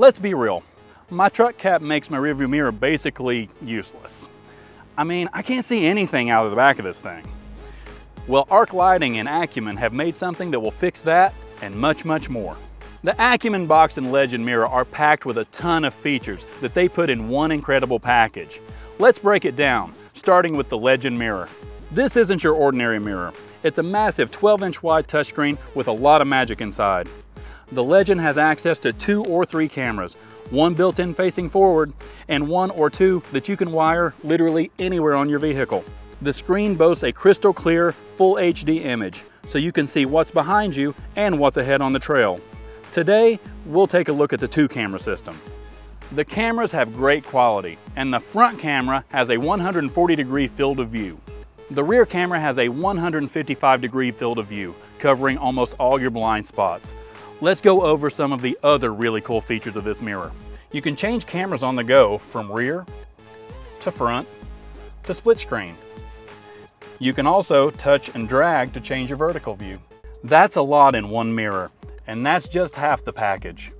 Let's be real, my truck cap makes my rearview mirror basically useless. I mean, I can't see anything out of the back of this thing. Well, Arc Lighting and Acumen have made something that will fix that and much, much more. The Acumen Box and Legend mirror are packed with a ton of features that they put in one incredible package. Let's break it down, starting with the Legend mirror. This isn't your ordinary mirror. It's a massive 12 inch wide touchscreen with a lot of magic inside. The Legend has access to two or three cameras, one built in facing forward and one or two that you can wire literally anywhere on your vehicle. The screen boasts a crystal clear full HD image so you can see what's behind you and what's ahead on the trail. Today, we'll take a look at the two camera system. The cameras have great quality, and the front camera has a 140 degree field of view. The rear camera has a 155 degree field of view, covering almost all your blind spots. Let's go over some of the other really cool features of this mirror. You can change cameras on the go from rear to front to split screen. You can also touch and drag to change your vertical view. That's a lot in one mirror, and that's just half the package.